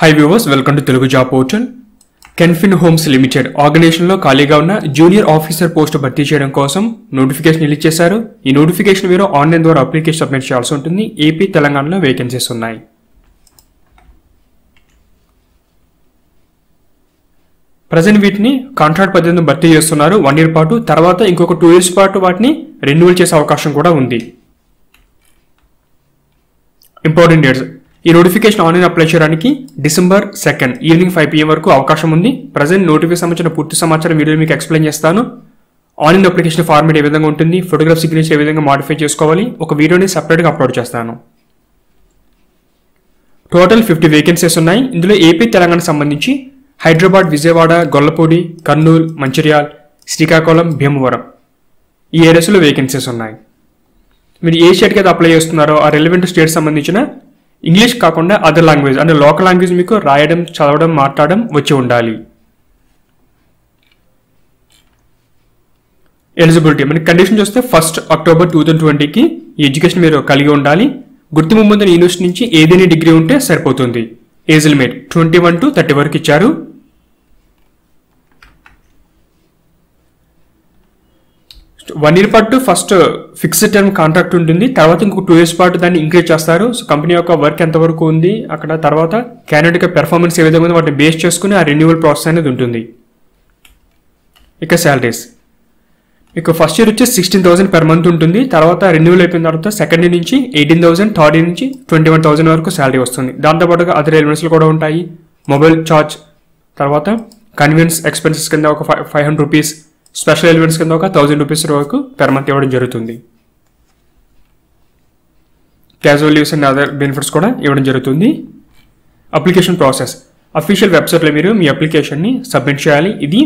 Hi viewers welcome to Telugu job portal Canfin homes limited ఆర్గనైజేషన్లో ఖాళీగా ఉన్న junior officer post భర్తీ చేయడం కోసం నోటిఫికేషన్ రిలీజ్ చేశారు. ఈ నోటిఫికేషన్ మీరు ఆన్లైన్ ద్వారా అప్లికేషన్ సబ్మిట్ చేయాల్సి ఉంటుంది. ఏపీ తెలంగాణలో వేకెన్సీస్ ఉన్నాయి. ప్రజెంట్ వీటిని కాంట్రాక్ట్ పద్ధతిని భర్తీ చేస్తున్నారు. వన్ ఇయర్ పాటు. తర్వాత ఇంకొక టూ ఇయర్స్ పాటు వాటిని రెన్యువల్ చేసే అవకాశం కూడా ఉంది. ఇంపార్టెంట్ డేట్స్ ఈ నోటిఫికేషన్ ఆన్లైన్ అప్లై చేయడానికి December second evening five PM వరకు అవకాశం ఉంది. ప్రజెంట్ నోటిఫికేషన్ సంబంధించిన పూర్తి సమాచారం వీడియో మీకు ఎక్స్ప్లెయిన్ చేస్తాను. ఆన్లైన్ అప్లికేషన్ ఫార్మేట్ ఏ విధంగా ఉంటుంది ఫోటోగ్రాఫ్ సిగ్నేచర్ ఏ విధంగా మాడిఫై చేసుకోవాలి ఒక వీడియోని సపరేట్గా అప్లోడ్ చేస్తాను. టోటల్ ఫిఫ్టీ వేకెన్సీస్ ఉన్నాయి. ఇందులో ఏపీ తెలంగాణ సంబంధించి హైదరాబాద్ విజయవాడ గొల్లపూడి కర్నూలు మంచిర్యాల్ శ్రీకాకుళం భీమవరం ఈ ఏరియాస్లో వేకెన్సీస్ ఉన్నాయి. మీరు ఏ స్టేట్కి అయితే అప్లై చేస్తున్నారో ఆ రెలివెంట్ స్టేట్ సంబంధించిన ఇంగ్లీష్ కాకుండా అదర్ లాంగ్వేజ్ అంటే లోకల్ లాంగ్వేజ్ మీకు రాయడం చదవడం మాట్లాడడం వచ్చి ఉండాలి. ఎలిజిబిలిటీ మనకి కండిషన్ చూస్తే ఫస్ట్ అక్టోబర్ టూ థౌజండ్ ట్వంటీకి ఈ ఎడ్యుకేషన్ మీరు కలిగి ఉండాలి. గుర్తింపు పొందిన యూనివర్సిటీ నుంచి ఏదైనా డిగ్రీ ఉంటే సరిపోతుంది. Age limit twenty one to thirty వరకు ఇచ్చారు. వన్ ఇయర్ పాటు ఫస్ట్ ఫిక్స్డ్ టర్మ్ కాంట్రాక్ట్ ఉంటుంది. తర్వాత ఇంకొక టూ ఇయర్స్ పాటు దాన్ని ఇంక్రీజ్ చేస్తారు. సో కంపెనీ యొక్క వర్క్ ఎంతవరకు ఉంది అక్కడ తర్వాత క్యాండిడేట్ యొక్క పెర్ఫార్మెన్స్ ఏ విధంగా ఉంది వాటిని బేస్ చేసుకుని ఆ రెన్యువల్ ప్రాసెస్ అనేది ఉంటుంది. ఇక శాలరీస్ మీకు ఫస్ట్ ఇయర్ వచ్చి సిక్స్టీన్ థౌసండ్ పెర్ మంత్ ఉంటుంది. తర్వాత రెన్యువల్ అయిపోయిన తర్వాత సెకండ్ ఇయర్ నుంచి ఎయిటీన్ థౌసండ్ థర్డ్ ఇయర్ నుంచి ట్వంటీ వన్ థౌసండ్ వరకు శాలరీ వస్తుంది. దాంతోపాటుగా అదర్ ఎలిమెంట్స్లు కూడా ఉంటాయి. మొబైల్ ఛార్జ్ తర్వాత కన్వీనియన్స్ ఎక్స్పెన్సెస్ కింద ఒక five five hundred rupees special elements కింద ఒక థౌజండ్ రూపీస్ వరకు పెర్ మంత్ ఇవ్వడం జరుగుతుంది. Casual leaves and other benefits కూడా ఇవ్వడం జరుగుతుంది. అప్లికేషన్ ప్రాసెస్ అఫీషియల్ వెబ్సైట్లో మీరు మీ అప్లికేషన్ని సబ్మిట్ చేయాలి. ఇది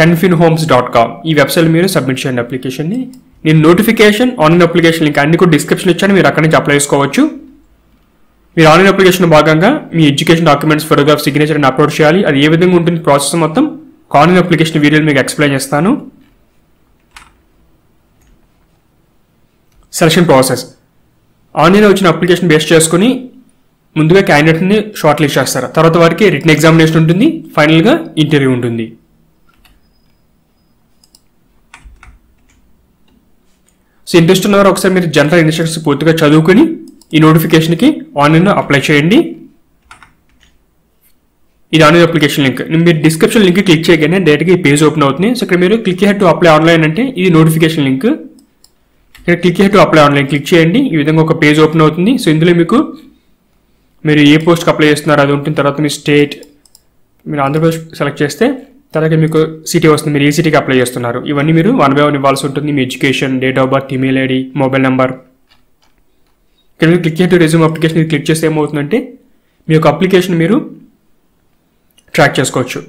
కన్ఫిన్ హోమ్స్ డాట్ కామ్ ఈ వెబ్సైట్ మీరు సబ్మిట్ చేయండి అప్లికేషన్ని నేను నోటిఫికేషన్ ఆన్లైన్ అప్లికేషన్ లింక్ అన్ని కూడా డిస్క్రిప్షన్ ఇచ్చాను. మీరు అక్కడి నుంచి అప్లై చేసుకోవచ్చు. మీరు ఆన్లైన్ అప్లికేషన్ భాగంగా మీ ఎడ్యుకేషన్ డాక్యుమెంట్స్ ఫోటోగ్రాఫ్ సిగ్నేచర్ అని అప్లోడ్ చేయాలి. అది ఏ విధంగా ఉంటుంది? ప్రాసెస్ మొత్తం ఆన్లైన్ అప్లికేషన్ వీడియోలు మీకు ఎక్స్ప్లెయిన్ చేస్తాను. సెలక్షన్ ప్రాసెస్ ఆన్లైన్ వచ్చిన అప్లికేషన్ బేస్ చేసుకుని ముందుగా క్యాండిడేట్ని షార్ట్ లిస్ట్ చేస్తారు. తర్వాత వారికి రిటర్న్ ఎగ్జామినేషన్ ఉంటుంది. ఫైనల్గా ఇంటర్వ్యూ ఉంటుంది. సో ఇంట్రెస్ట్ ఉన్నవారు ఒకసారి మీరు జనరల్ ఇన్స్ట్రక్షన్స్ పూర్తిగా చదువుకుని ఈ నోటిఫికేషన్కి ఆన్లైన్లో అప్లై చేయండి. ఇది ఆన్లైన్ అప్లికేషన్ లింక్. మీరు డిస్క్రిప్షన్ లింక్ క్లిక్ చేయగానే డైరెక్ట్గా ఈ పేజ్ ఓపెన్ అవుతుంది. సో ఇక్కడ మీరు click here to apply online అంటే ఇది నోటిఫికేషన్ లింక్. ఇక్కడ click here to apply online click చేయండి. ఈ విధంగా ఒక పేజ్ ఓపెన్ అవుతుంది. సో ఇందులో మీకు మీరు ఏ పోస్ట్కి అప్లై చేస్తున్నారు అది ఉంటుంది. తర్వాత మీ స్టేట్ మీరు ఆంధ్రప్రదేశ్ సెలెక్ట్ చేస్తే తర్వాత మీకు సిటీ వస్తుంది. మీరు ఏ సిటీకి అప్లై చేస్తున్నారు. ఇవన్నీ మీరు వన్ బై వన్ ఇవ్వాల్సి ఉంటుంది. మీ education date of birth email ID mobile number. ఇక్కడ మీరు క్లిక్ చేసి రెజ్యూమ్ అప్లికేషన్ క్లిక్ చేస్తే ఏమవుతుందంటే మీ యొక్క అప్లికేషన్ మీరు ట్రాక్ చేసుకోవచ్చు.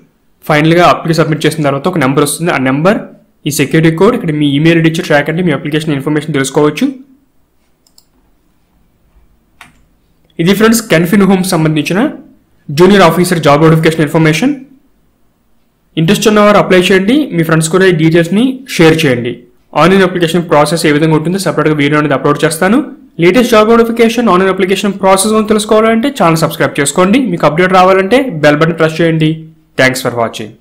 ఫైనల్గా అప్లికేషన్ సబ్మిట్ చేసిన తర్వాత ఒక నెంబర్ వస్తుంది. ఆ నెంబర్ ఈ సెక్యూరిటీ కోడ్ ఇక్కడ మీ ఈమెయిల్ ఐడి ఇచ్చి ట్రాక్ అంటే మీ అప్లికేషన్ ఇన్ఫర్మేషన్ తెలుసుకోవచ్చు. ఇది ఫ్రెండ్స్ కెన్ఫిన్ హోమ్ సంబంధించిన junior officer job notification information interest ఉన్నవారు అప్లై చేయండి. మీ ఫ్రెండ్స్ కూడా ఈ డీటెయిల్స్ని షేర్ చేయండి. ఆన్లైన్ అప్లికేషన్ ప్రాసెస్ ఏ విధంగా ఉంటుందో సపరేట్గా వీడియో అనేది అప్లోడ్ చేస్తాను. Latest job notification online application process తెలుసుకోవాలంటే ఛానల్ సబ్స్క్రైబ్ చేసుకోండి. మీకు అప్డేట్ రావాలంటే బెల్ బటన్ ప్రెస్ చేయండి. Thanks for watching